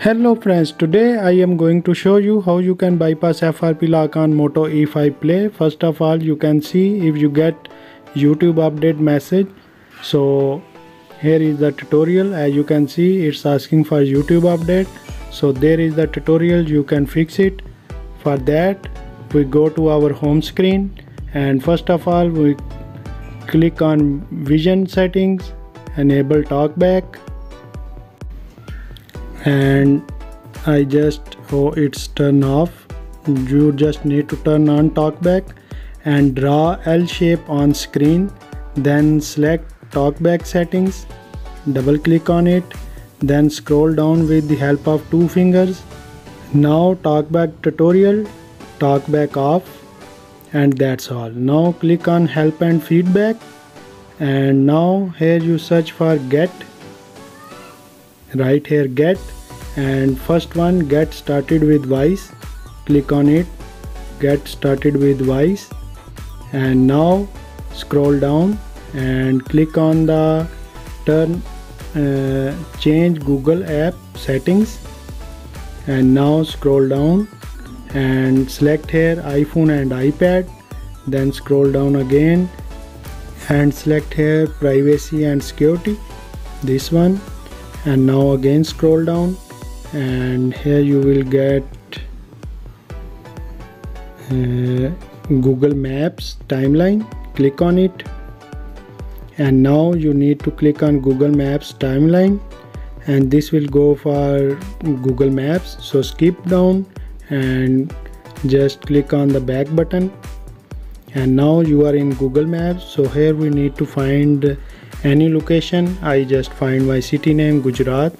Hello friends, today I am going to show you how you can bypass FRP lock on Moto E5 Play. First of all, you can see if you get YouTube update message. So here is the tutorial. As you can see, it's asking for YouTube update. So there is the tutorial, you can fix it. For that, we go to our home screen and first of all, we click on vision settings, enable talkback and I just oh it's turn off. You just need to turn on talkback and draw L shape on screen. Then select talkback settings double click on it. Then scroll down with the help of two fingers. Now talkback tutorial talkback off. And that's all. Now click on help and feedback. And now here you search for get right here get. And first one get started with Wise. Click on it. Get started with Wise. And now scroll down and click on the turn uh, change Google app settings. And now scroll down and select here iPhone and iPad. Then scroll down again and select here privacy and security. This one and now again scroll down and here you will get uh, Google Maps timeline. Click on it. And now you need to click on Google Maps timeline. And this will go for Google Maps. So skip down and just click on the back button. And now you are in Google Maps. So here we need to find any location I just find my city name Gujarat.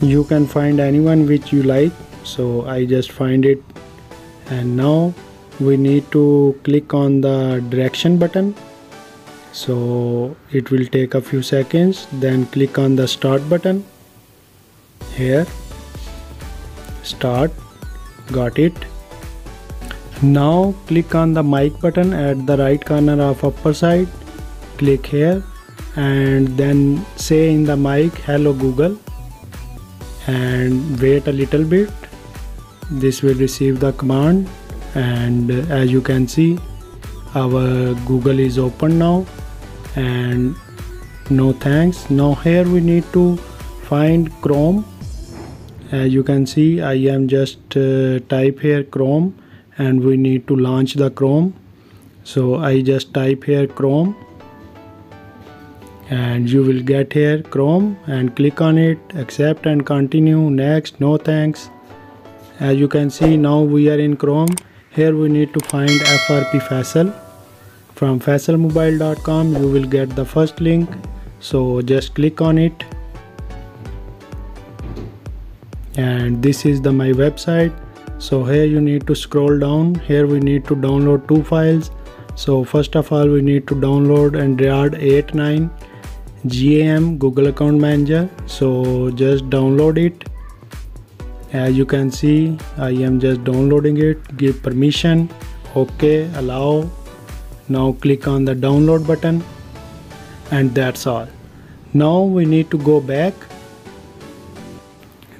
You can find anyone which you like so I just find it. And now we need to click on the direction button. So it will take a few seconds then click on the start button. Here. Start. Got it. Now click on the mic button at the right corner of upper side. Click here and then say in the mic hello google and wait a little bit. This will receive the command. And as you can see our google is open now. And no thanks. Now here we need to find chrome. As you can see i am just uh, type here chrome. And we need to launch the chrome. So i just type here chrome and you will get here chrome and click on it accept and continue. Next no thanks. As you can see now we are in chrome. Here we need to find frp faisal. From faisalmobile.com you will get the first link. So just click on it. And this is the my website. So here you need to scroll down. Here we need to download two files. So first of all we need to download and android 89 GAM Google Account Manager. So just download it. As you can see I am just downloading it. Give permission. Ok allow. Now click on the download button. And that's all. Now we need to go back.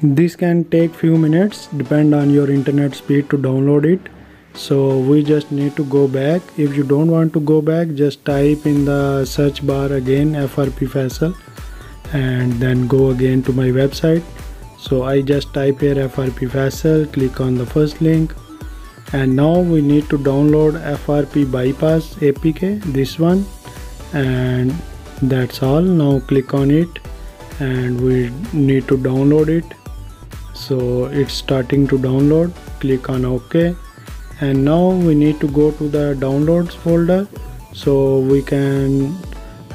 This can take few minutes. Depend on your internet speed to download it so we just need to go back. If you don't want to go back just type in the search bar again frp faisal and then go again to my website. So i just type here frp faisal click on the first link. And now we need to download frp bypass apk this one. And that's all. Now click on it and we need to download it. So it's starting to download. Click on ok and now we need to go to the downloads folder. So we can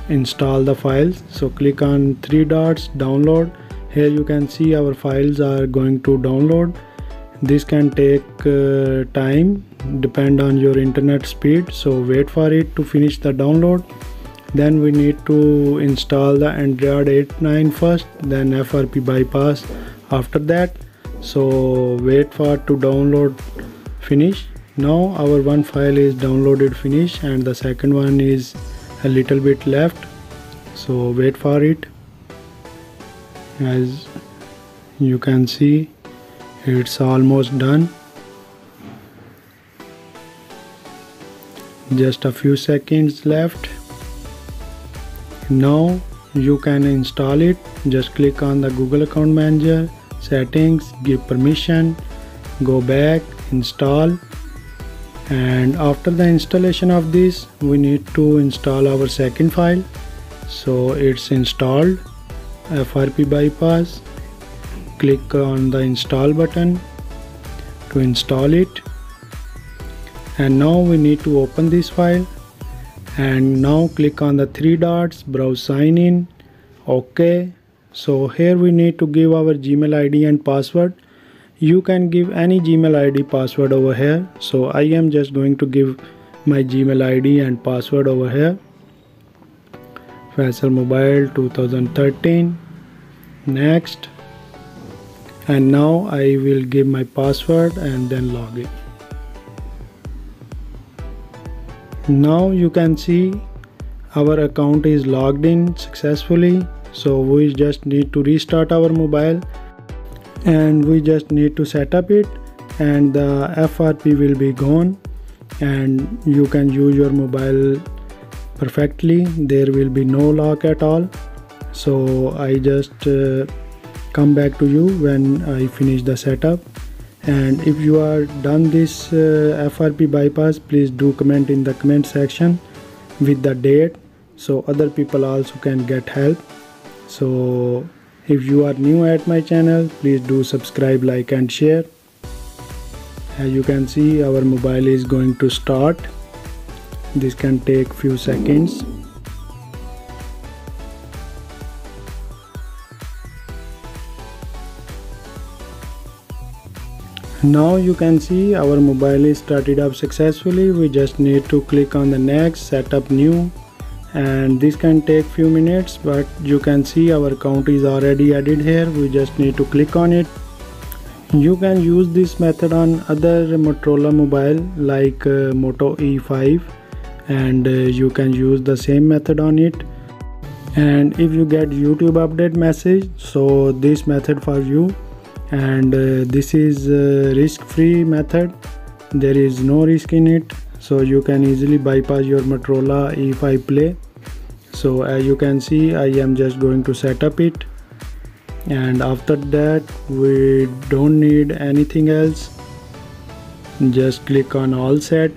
install the files. So click on three dots download. Here you can see our files are going to download. This can take uh, time depend on your internet speed. So wait for it to finish the download. Then we need to install the android 89 first then frp bypass after that. So wait for to download finish now our one file is downloaded finish and the second one is a little bit left. So wait for it. As you can see it's almost done. Just a few seconds left. Now you can install it. Just click on the google account manager settings give permission go back install and after the installation of this we need to install our second file. So it's installed FRP bypass. Click on the install button to install it. And now we need to open this file. And now click on the three dots browse sign in. Okay. So here we need to give our gmail id and password you can give any gmail id password over here. So i am just going to give my gmail id and password over here. Faisal Mobile 2013 next. And now I will give my password and then log in. Now you can see our account is logged in successfully. So we just need to restart our mobile and we just need to set up it and the FRP will be gone and you can use your mobile perfectly. There will be no lock at all. So I just uh, come back to you when I finish the setup. And if you are done this uh, FRP bypass please do comment in the comment section with the date so other people also can get help. So if you are new at my channel please do subscribe like and share. As you can see our mobile is going to start. This can take few seconds. Now you can see our mobile is started up successfully. We just need to click on the next setup new and this can take few minutes but you can see our count is already added here. We just need to click on it. You can use this method on other Motorola mobile like uh, Moto E5 and uh, you can use the same method on it. And if you get YouTube update message so this method for you. And uh, this is risk free method. There is no risk in it so you can easily bypass your Motorola E5 Play. So as you can see I am just going to set up it. And after that we don't need anything else. Just click on all set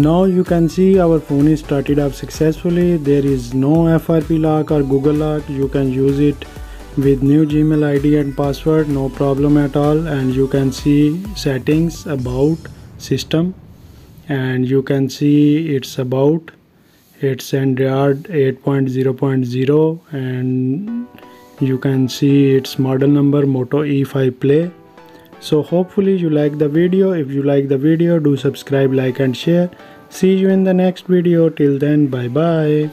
now you can see our phone is started up successfully. There is no FRP lock or Google lock. You can use it with new Gmail ID and password no problem at all. And you can see settings about system. And you can see it's about it's Android 8.0.0 and you can see its model number Moto E5 Play so hopefully you like the video. If you like the video do subscribe like and share. See you in the next video. Till then bye bye